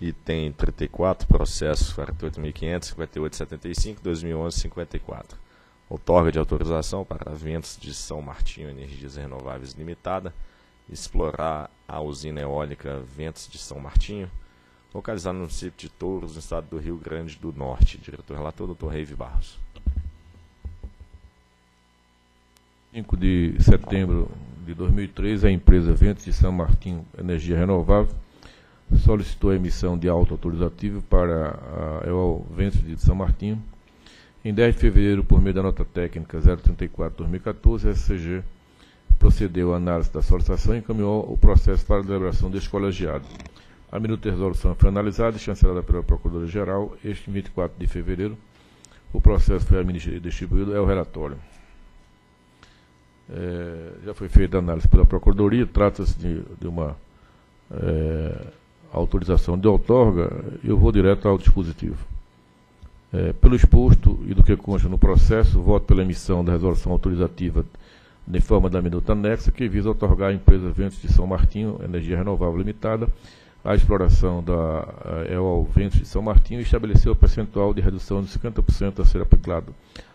Item 34, processo 48.500, 58.75, 2011, 54. Outorga de autorização para Ventos de São Martinho Energias Renováveis Limitada explorar a usina eólica Ventos de São Martinho, localizada no município de Touros, no estado do Rio Grande do Norte. Diretor relator, doutor Reive Barros. 5 de setembro de 2003, a empresa Ventos de São Martinho Energia Renovável solicitou a emissão de auto autorizativo para a EOL Ventos de São Martinho. Em 10 de fevereiro, por meio da nota técnica 034-2014, a SCG procedeu à análise da solicitação e encaminhou o processo para a deliberação deste colegiado. A minuta de resolução foi analisada e chancelada pela Procuradora-Geral este 24 de fevereiro. O processo foi administrado e distribuído, é o relatório. É, já foi feita a análise pela Procuradoria, trata-se de, de, uma é, autorização de outorga, eu vou direto ao dispositivo. É, pelo exposto e do que consta no processo, voto pela emissão da resolução autorizativa de forma da minuta anexa, que visa otorgar à empresa Ventos de São Martinho, Energia Renovável Limitada, a exploração da EOL Ventos de São Martinho e estabeleceu o percentual de redução de 50% a ser aplicado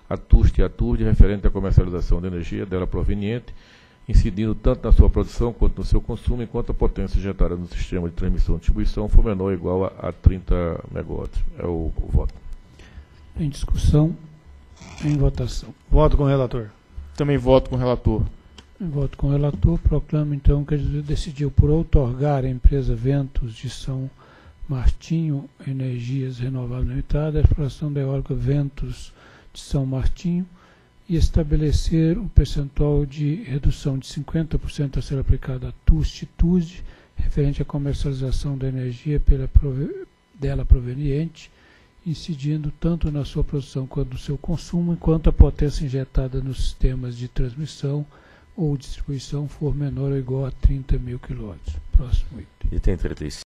a TUST e a TURD referente à comercialização de energia dela proveniente, incidindo tanto na sua produção quanto no seu consumo, enquanto a potência injetada no sistema de transmissão e distribuição for menor ou igual a, a 30 MW. É o, o voto. Em discussão, em votação. Voto com o relator. Também voto com o relator. Voto com o relator, proclamo então que ele decidiu por outorgar à empresa Ventos de São Martinho Energias Renováveis Limitada a exploração da eólica Ventos de São Martinho e estabelecer o percentual de redução de 50% a ser aplicado a TUST e TUSD, referente à comercialização da energia pela dela proveniente, incidindo tanto na sua produção quanto no seu consumo, enquanto a potência injetada nos sistemas de transmissão ou distribuição for menor ou igual a 30 mil kW. Próximo item. Item 35.